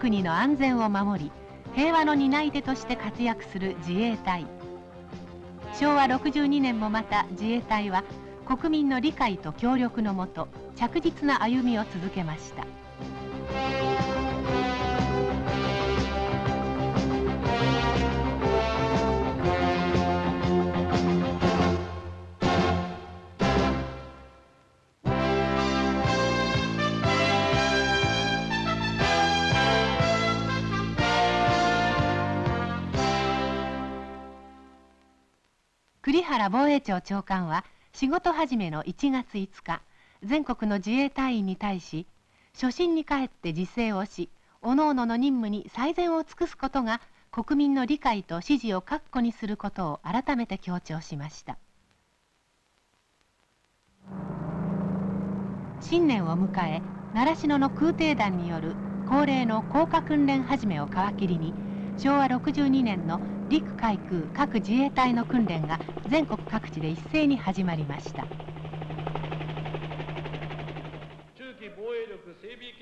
国の安全を守り平和の担い手として活躍する自衛隊。昭和62年もまた自衛隊は国民の理解と協力のもと着実な歩みを続けました。原防衛庁長官は仕事始めの1月5日全国の自衛隊員に対し初心に帰って自制をし各々の任務に最善を尽くすことが国民の理解と支持を確固にすることを改めて強調しました。新年を迎え習志野の空挺団による恒例の降下訓練始めを皮切りに昭和62年の陸海空各自衛隊の訓練が全国各地で一斉に始まりました。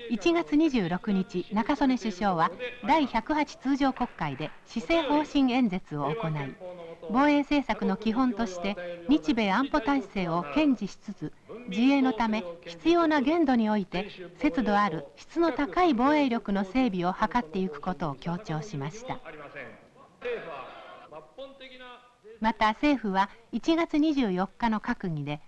1月26日中曽根首相は第108通常国会で施政方針演説を行い防衛政策の基本として日米安保体制を堅持しつつ自衛のため必要な限度において節度ある質の高い防衛力の整備を図っていくことを強調しましたまた政府は1月24日の閣議で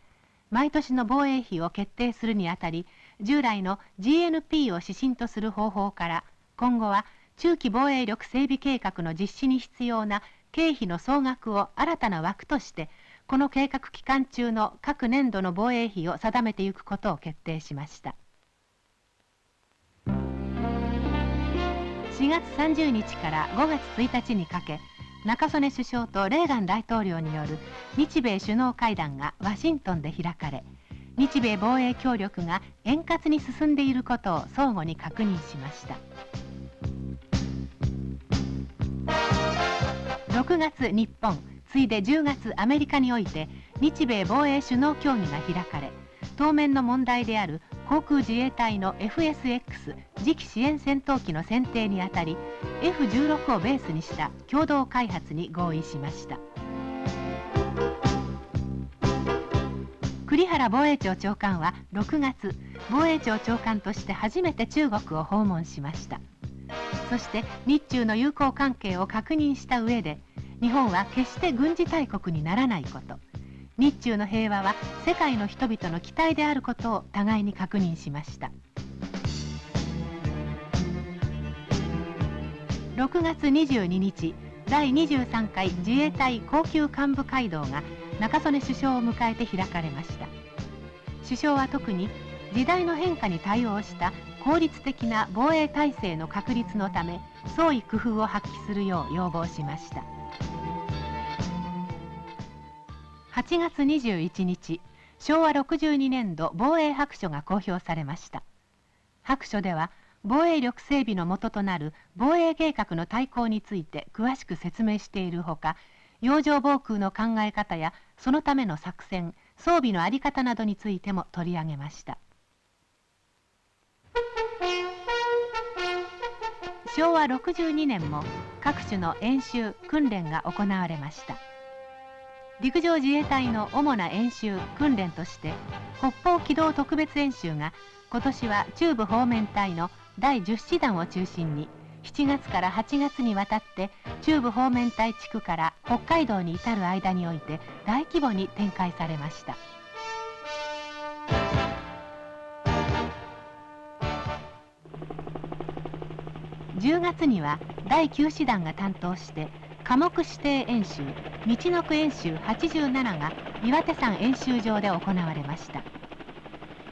毎年の防衛費を決定するにあたり従来の GNP を指針とする方法から今後は中期防衛力整備計画の実施に必要な経費の総額を新たな枠としてこの計画期間中の各年度の防衛費を定めていくことを決定しました。4月30日から5月1日にかけ中曽根首相とレーガン大統領による日米首脳会談がワシントンで開かれ日米防衛協力が円滑に進んでいることを相互に確認しました。6月日本次いで10月アメリカにおいて日米防衛首脳協議が開かれ当面の問題である航空自衛隊の FSX 次期支援戦闘機の選定にあたり F16 をベースにした共同開発に合意しました。栗原防衛庁長官は6月防衛庁長官として初めて中国を訪問しました。そして日中の友好関係を確認した上で日本は決して軍事大国にならないこと。日中の平和は世界の人々の期待であることを互いに確認しました。6月22日第23回自衛隊高級幹部会同が中曽根首相を迎えて開かれました。首相は特に時代の変化に対応した効率的な防衛体制の確立のため創意工夫を発揮するよう要望しました。8月21日昭和62年度防衛白書が公表されました。白書では防衛力整備のもととなる防衛計画の大綱について詳しく説明しているほか洋上防空の考え方やそのための作戦装備の在り方などについても取り上げました。昭和62年も各種の演習訓練が行われました。陸上自衛隊の主な演習訓練として北方機動特別演習が今年は中部方面隊の第10師団を中心に7月から8月にわたって中部方面隊地区から北海道に至る間において大規模に展開されました。10月には第9師団が担当して科目指定演習道の区演習87が岩手山演習場で行われました。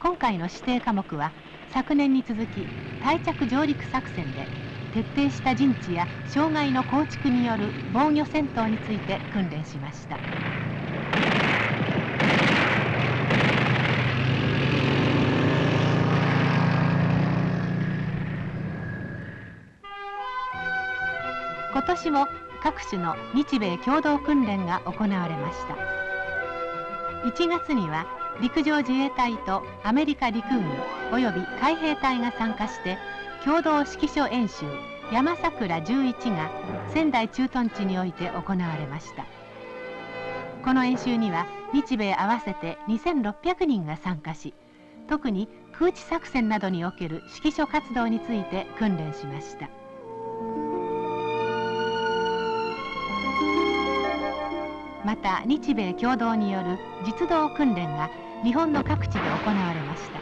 今回の指定科目は昨年に続き耐着上陸作戦で徹底した陣地や障害の構築による防御戦闘について訓練しました。今年も各種の日米共同訓練が行われました。1月には陸上自衛隊とアメリカ陸軍および海兵隊が参加して共同指揮所演習山桜11が仙台駐屯地において行われました。この演習には日米合わせて2600人が参加し特に空地作戦などにおける指揮所活動について訓練しました。また日米共同による実動訓練が日本の各地で行われました。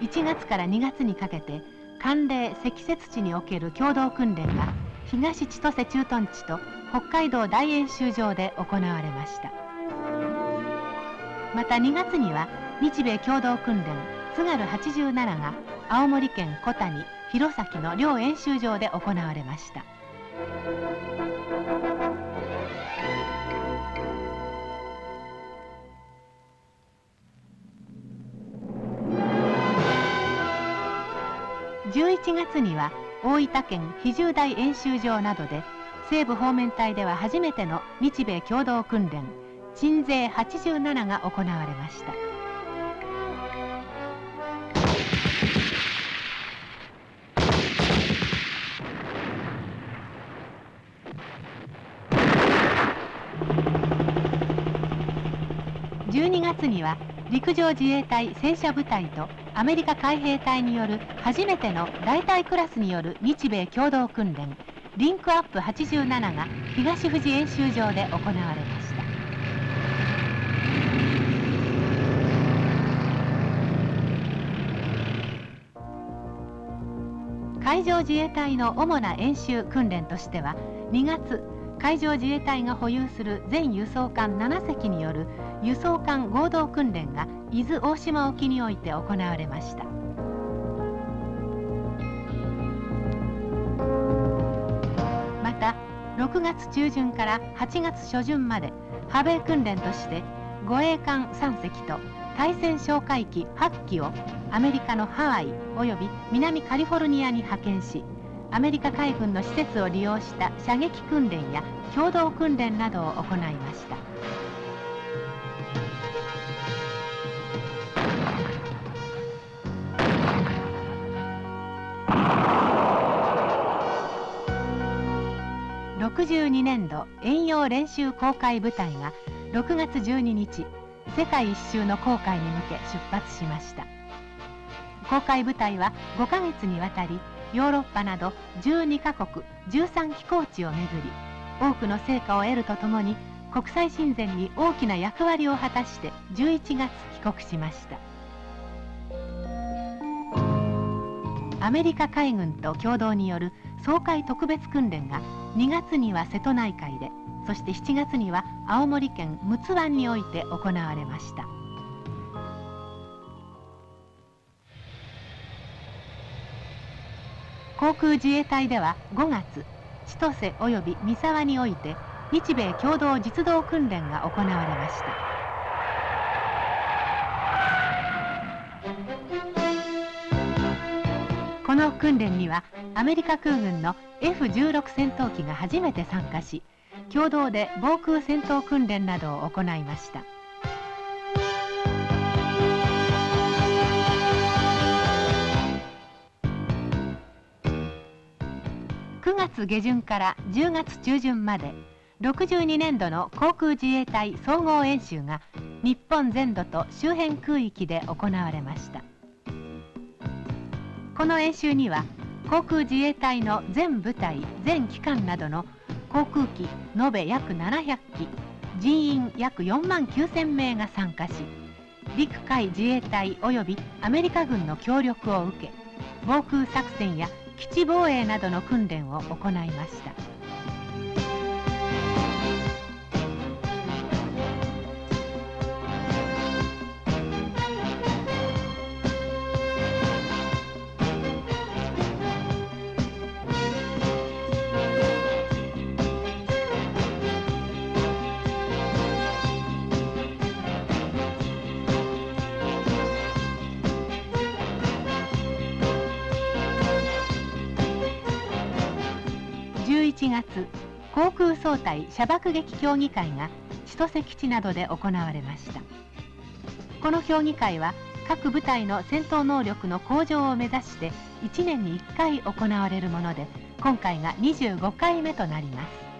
1月から2月にかけて寒冷積雪地における共同訓練が東千歳駐屯地と北海道大演習場で行われました。また2月には日米共同訓練津軽87が青森県小谷弘前の両演習場で行われました。11月には大分県比重大演習場などで西部方面隊では初めての日米共同訓練鎮西87が行われました。12月には陸上自衛隊戦車部隊とアメリカ海兵隊による初めての大隊クラスによる日米共同訓練リンクアップ87が東富士演習場で行われました。海上自衛隊の主な演習訓練としては2月海上自衛隊が保有する全輸送艦7隻による輸送艦合同訓練が伊豆大島沖において行われました。また6月中旬から8月初旬まで派米訓練として護衛艦3隻と対戦哨戒機8機をアメリカのハワイおよび南カリフォルニアに派遣しアメリカ海軍の施設を利用した射撃訓練や共同訓練などを行いました。62年度遠洋練習航海部隊が6月12日世界一周の航海に向け出発しました。航海部隊は5ヶ月にわたりヨーロッパなど12カ国13機構地を巡り多くの成果を得るとともに国際親善に大きな役割を果たして11月帰国しました。アメリカ海軍と共同による総会特別訓練が2月には瀬戸内海でそして7月には青森県陸奥湾において行われました。航空自衛隊では5月千歳及び三沢において日米共同実動訓練が行われました。この訓練にはアメリカ空軍の F16 戦闘機が初めて参加し共同で防空戦闘訓練などを行いました。月下旬から10月中旬まで62年度の航空自衛隊総合演習が日本全土と周辺空域で行われました。この演習には航空自衛隊の全部隊全機関などの航空機延べ約700機人員約4万9000名が参加し陸海自衛隊及びアメリカ軍の協力を受け防空作戦や基地防衛などの訓練を行いました。総体射爆撃協議会が千歳基地などで行われました。この協議会は各部隊の戦闘能力の向上を目指して1年に1回行われるもので今回が25回目となります。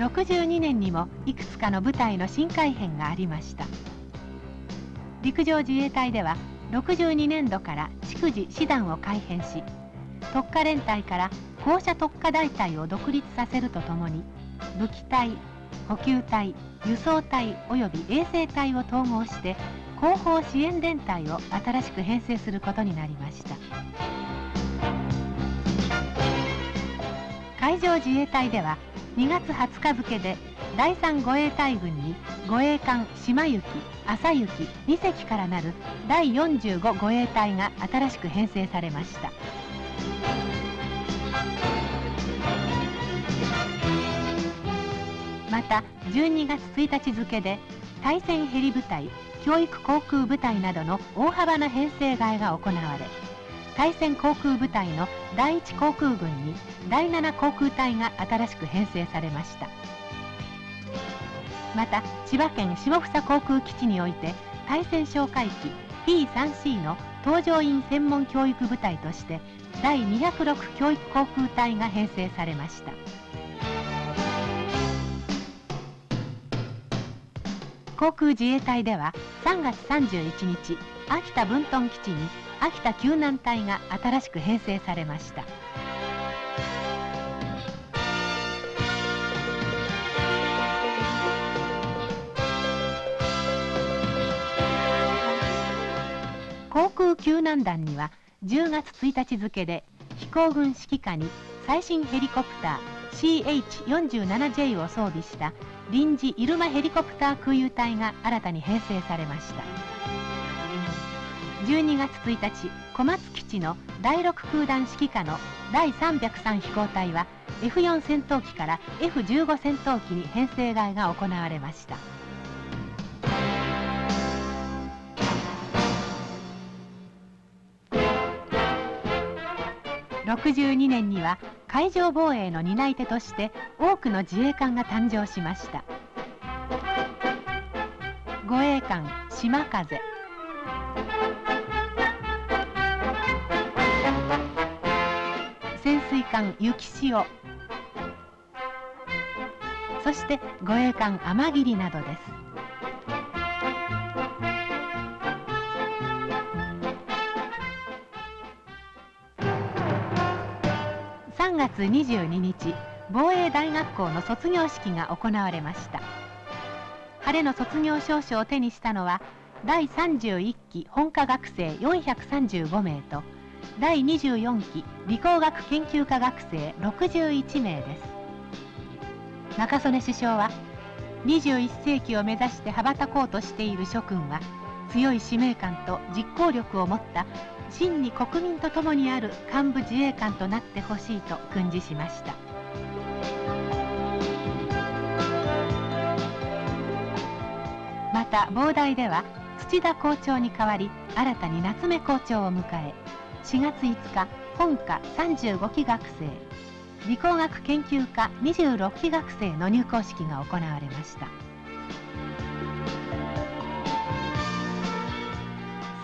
62年にもいくつかの部隊の新改編がありました。陸上自衛隊では62年度から逐次師団を改編し特化連隊から校舎特化大隊を独立させるとともに武器隊補給隊輸送隊及び衛生隊を統合して後方支援連隊を新しく編成することになりました。海上自衛隊では2月20日付で第3護衛隊軍に護衛艦島行朝行2隻からなる第45護衛隊が新しく編成されました。また12月1日付で対戦ヘリ部隊教育航空部隊などの大幅な編成替えが行われ対戦航空部隊の第1航空軍に第7航空隊が新しく編成されました。また千葉県下房航空基地において対戦哨戒機 P3C の搭乗員専門教育部隊として第206教育航空隊が編成されました。航空自衛隊では3月31日秋田分屯基地に秋田救難隊が新しく編成されました航空救難団には10月1日付で飛行軍指揮下に最新ヘリコプター CH47J を装備した臨時イルマヘリコプター空輸隊が新たに編成されました。12月1日小松基地の第6空団指揮下の第303飛行隊は F4 戦闘機から F15 戦闘機に編成替えが行われました。62年には海上防衛の担い手として多くの自衛艦が誕生しました。護衛艦島風。潜水艦「雪潮」そして護衛艦「天霧」などです。3月22日防衛大学校の卒業式が行われました。晴れの卒業証書を手にしたのは第31期本科学生435名と第24期理工学研究科学生61名です。中曽根首相は21世紀を目指して羽ばたこうとしている諸君は強い使命感と実行力を持った真に国民と共にある幹部自衛官となってほしいと訓示しました。また膨大では土田校長に代わり新たに夏目校長を迎え4月5日本科35期学生理工学研究科26期学生の入校式が行われました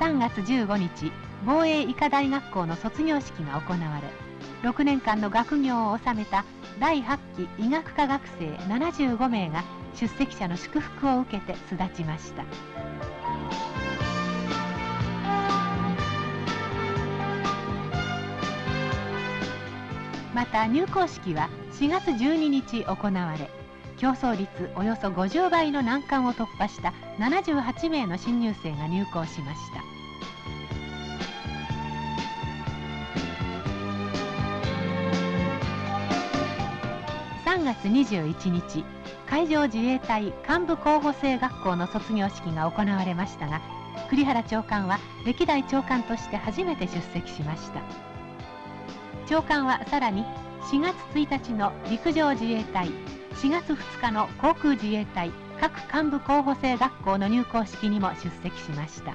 3月15日防衛医科大学校の卒業式が行われ6年間の学業を収めた第8期医学科学生75名が出席者の祝福を受けて巣立ちました。また入校式は4月12日行われ競争率およそ50倍の難関を突破した78名の新入生が入校しました3月21日海上自衛隊幹部候補生学校の卒業式が行われましたが栗原長官は歴代長官として初めて出席しました。長官はさらに4月1日の陸上自衛隊4月2日の航空自衛隊各幹部候補生学校の入校式にも出席しました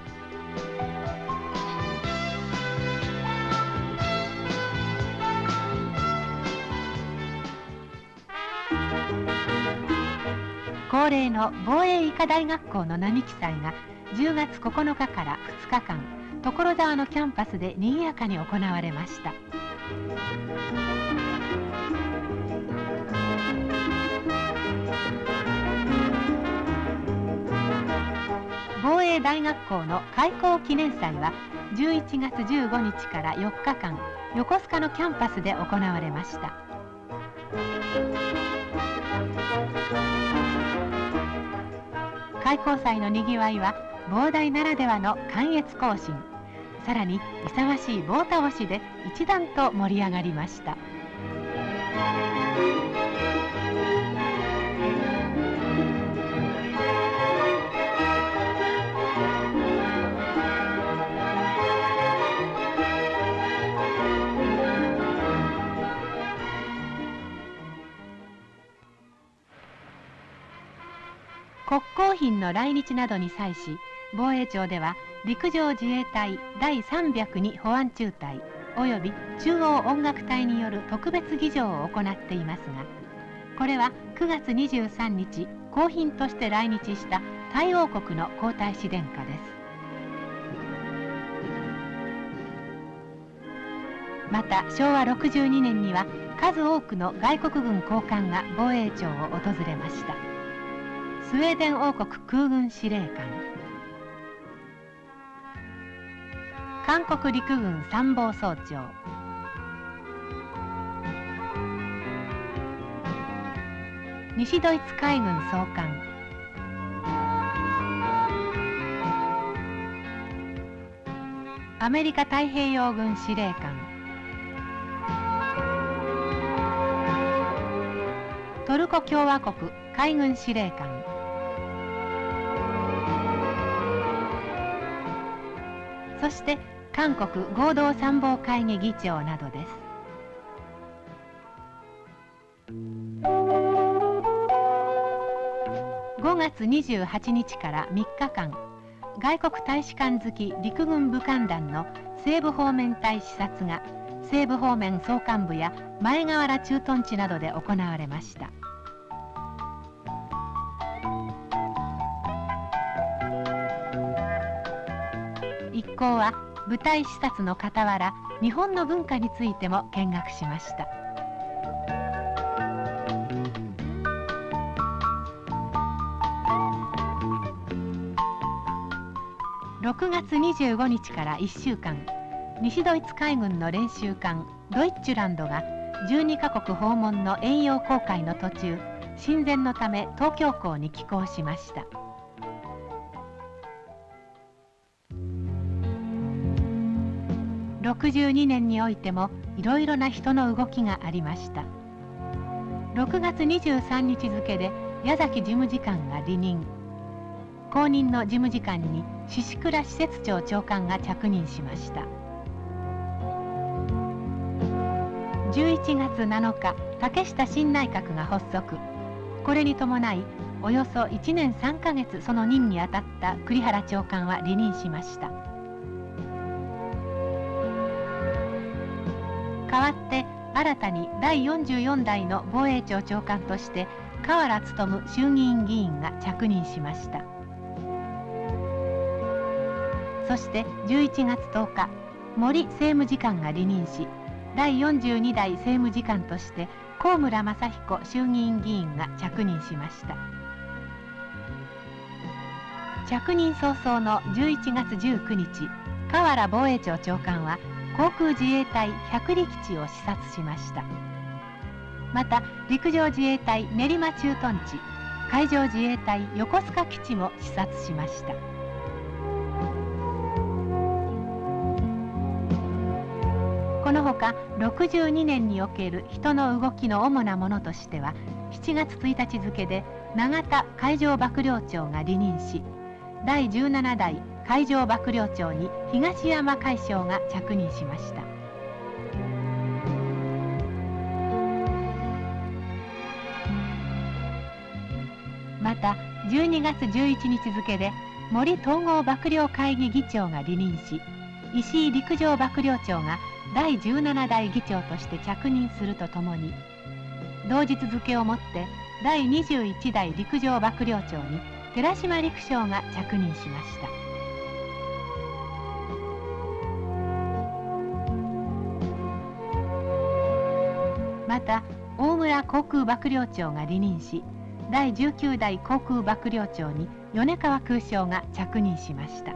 恒例の防衛医科大学校の並木祭が10月9日から2日間所沢のキャンパスで賑やかに行われました。防衛大学校の開校記念祭は11月15日から4日間横須賀のキャンパスで行われました。開校祭のにぎわいは膨大ならではの関越行進。さらに勇ましい棒倒しで一段と盛り上がりました。国交品の来日などに際し防衛庁では陸上自衛隊第302保安中隊及び中央音楽隊による特別儀仗を行っていますがこれは9月23日公賓として来日した太王国の皇太子殿下です。また昭和62年には数多くの外国軍高官が防衛庁を訪れました。スウェーデン王国空軍司令官韓国陸軍参謀総長。西ドイツ海軍総監。アメリカ太平洋軍司令官。トルコ共和国海軍司令官。そして韓国合同参謀会議議長などです。5月28日から3日間外国大使館付き陸軍武官団の西部方面隊視察が西部方面総監部や前河原駐屯地などで行われました。一行は舞台視察の傍ら日本の文化についても見学しました。6月25日から1週間西ドイツ海軍の練習艦ドイッチュランドが12カ国訪問の遠洋航海の途中親善のため東京港に寄港しました。62年においてもいろいろな人の動きがありました。6月23日付で矢崎事務次官が離任。後任の事務次官に宍倉施設長長官が着任しました。11月7日竹下新内閣が発足。これに伴いおよそ1年3ヶ月その任にあたった栗原長官は離任しました。代わって新たに第44代の防衛庁長官として河原勉衆議院議員が着任しました。そして11月10日森政務次官が離任し第42代政務次官として高村正彦衆議院議員が着任しました。着任早々の11月19日河原防衛庁長官は航空自衛隊百里基地を視察しました。また陸上自衛隊練馬駐屯地海上自衛隊横須賀基地も視察しました。このほか62年における人の動きの主なものとしては7月1日付で永田海上幕僚長が離任し第17代海上幕僚長に東山海将が着任しました。また12月11日付で森統合幕僚会議議長が離任し石井陸上幕僚長が第17代議長として着任するとともに同日付をもって第21代陸上幕僚長に寺島陸将が着任しました。また大村航空幕僚長が離任し第19代航空幕僚長に米川空将が着任しました。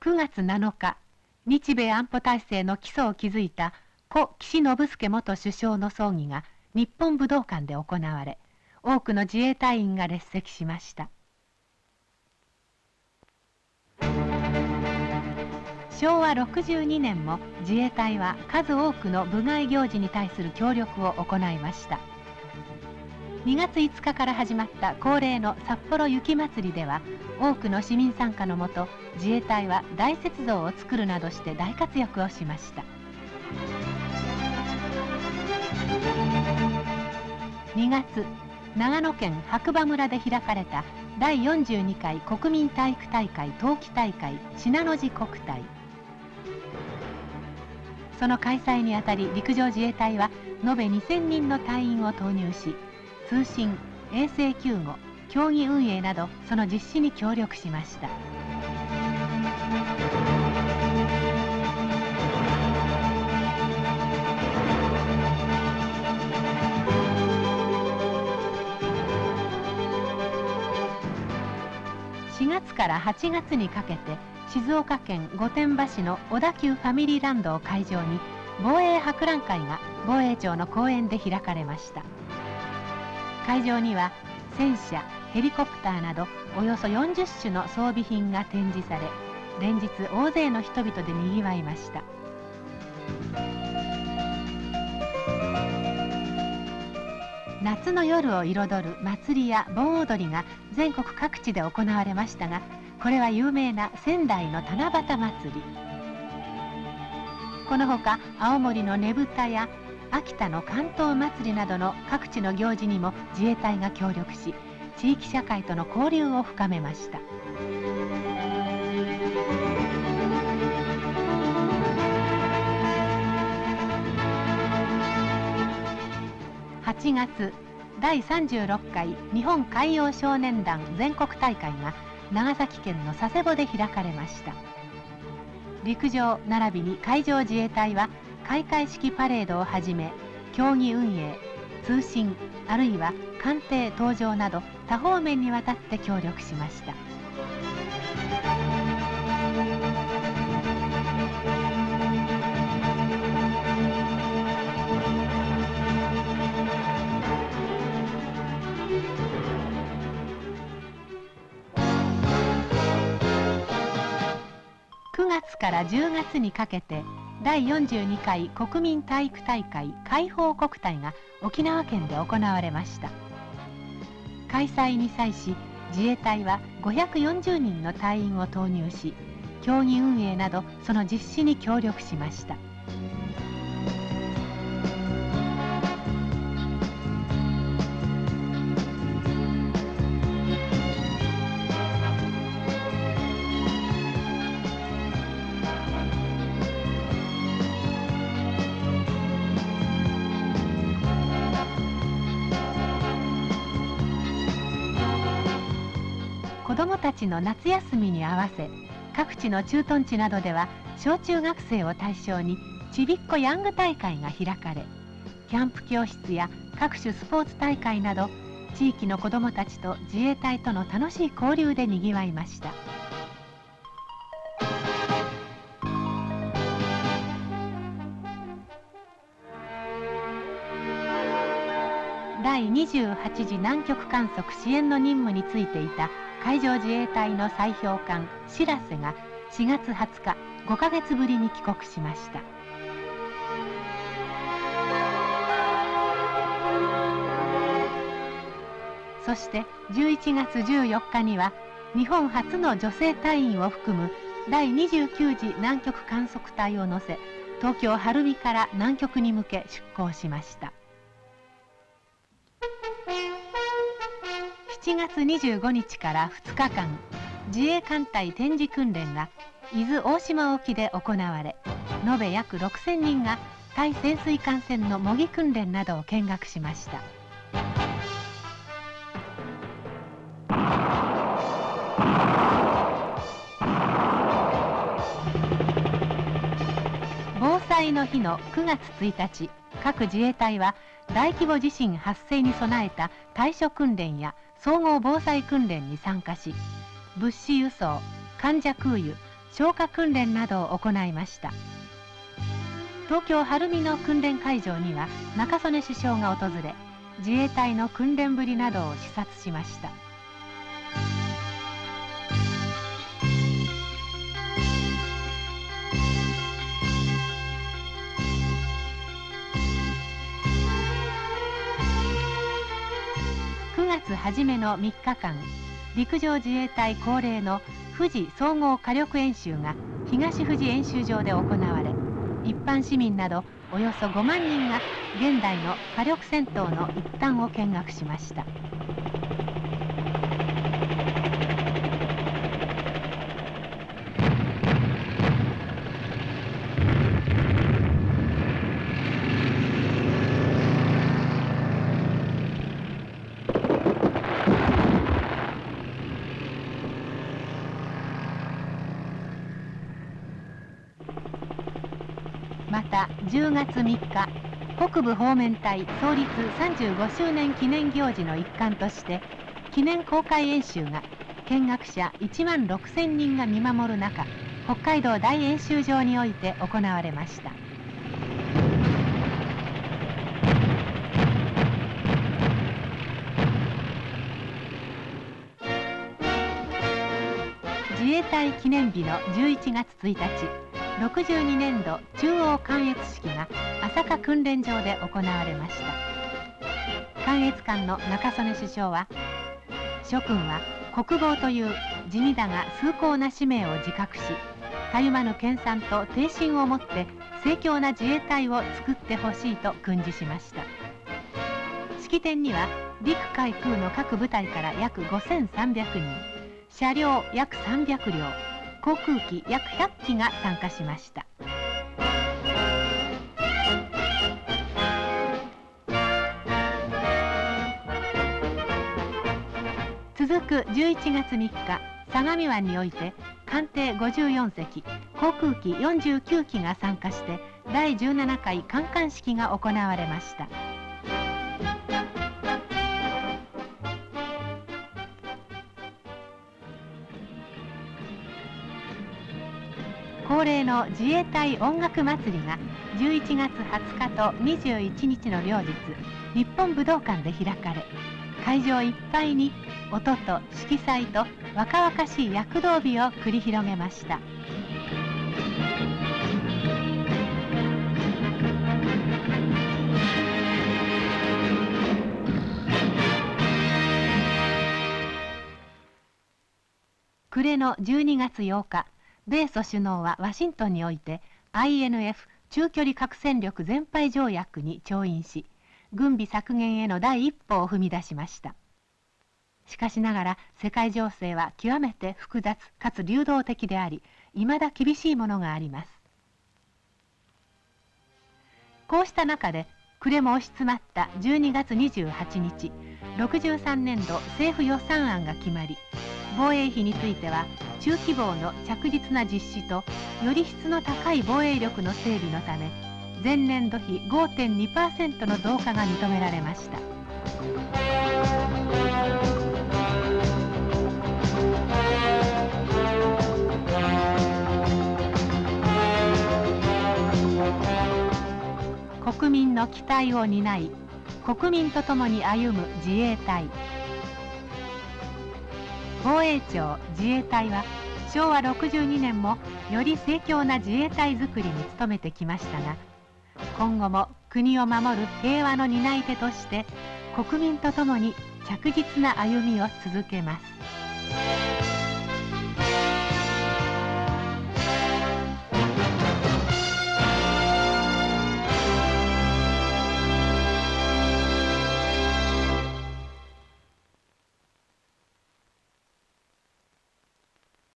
9月7日日米安保体制の基礎を築いた故岸信介元首相の葬儀が日本武道館で行われ多くの自衛隊員が列席しました。昭和62年も自衛隊は数多くの部外行事に対する協力を行いました。2月5日から始まった恒例の札幌雪まつりでは多くの市民参加のもと自衛隊は大雪像を作るなどして大活躍をしました。2月長野県白馬村で開かれた第42回国民体育大会冬季大会信濃路国体。その開催にあたり陸上自衛隊は延べ2000人の隊員を投入し通信衛星救護競技運営などその実施に協力しました。から8月にかけて静岡県御殿場市の小田急ファミリーランドを会場に防衛博覧会が防衛庁の公園で開かれました。会場には戦車ヘリコプターなどおよそ40種の装備品が展示され連日大勢の人々でにぎわいました。夏の夜を彩る祭りや盆踊りが全国各地で行われましたがこれは有名な仙台の七夕祭り。このほか青森のねぶたや秋田の関東祭りなどの各地の行事にも自衛隊が協力し地域社会との交流を深めました。8月第36回日本海洋少年団全国大会が長崎県の佐世保で開かれました。陸上並びに海上自衛隊は開会式パレードをはじめ競技運営通信あるいは艦艇登場など多方面にわたって協力しました。月から10月にかけて第42回国民体育大会解放国体が沖縄県で行われました。開催に際し自衛隊は540人の隊員を投入し競技運営などその実施に協力しました。ちの夏休みに合わせ各地の駐屯地などでは小中学生を対象にちびっこヤング大会が開かれキャンプ教室や各種スポーツ大会など地域の子どもたちと自衛隊との楽しい交流でにぎわいました。第28次南極観測支援の任務についていた海上自衛隊の砕氷艦「しらせ」が4月20日5ヶ月ぶりに帰国しました。そして11月14日には日本初の女性隊員を含む第29次南極観測隊を乗せ東京晴海から南極に向け出港しました。7月25日から2日間自衛艦隊展示訓練が伊豆大島沖で行われ延べ約6000人が対潜水艦船の模擬訓練などを見学しました。防災の日の9月1日各自衛隊は大規模地震発生に備えた対処訓練や総合防災訓練に参加し物資輸送患者空輸消火訓練などを行いました。東京晴海の訓練会場には中曽根首相が訪れ自衛隊の訓練ぶりなどを視察しました。月初めの3日間陸上自衛隊恒例の富士総合火力演習が東富士演習場で行われ一般市民などおよそ5万人が現代の火力戦闘の一端を見学しました。また10月3日北部方面隊創立35周年記念行事の一環として記念公開演習が見学者1万6000人が見守る中北海道大演習場において行われました。自衛隊記念日の11月1日62年度中央関越式が朝霞訓練場で行われました。関越官の中曽根首相は諸君は国防という地味だが崇高な使命を自覚したゆまぬ研鑽と挺身をもって盛況な自衛隊を作ってほしいと訓示しました。式典には陸海空の各部隊から約5300人車両約300両航空機約100機が参加しました続く11月3日相模湾において艦艇54隻航空機49機が参加して第17回観艦式が行われました。恒例の自衛隊音楽祭りが11月20日と21日の両日日本武道館で開かれ会場いっぱいに音と色彩と若々しい躍動美を繰り広げました。暮れの12月8日米ソ首脳はワシントンにおいて INF 中距離核戦力全廃条約に調印し軍備削減への第一歩を踏み出しました。しかしながら世界情勢は極めて複雑かつ流動的であり未だ厳しいものがあります。こうした中で暮れも押し詰まった12月28日63年度政府予算案が決まり防衛費については中規模の着実な実施とより質の高い防衛力の整備のため前年度比5.2%の増加が認められました。国民の期待を担い国民と共に歩む自衛隊。防衛庁自衛隊は昭和62年もより盛況な自衛隊づくりに努めてきましたが今後も国を守る平和の担い手として国民と共に着実な歩みを続けます。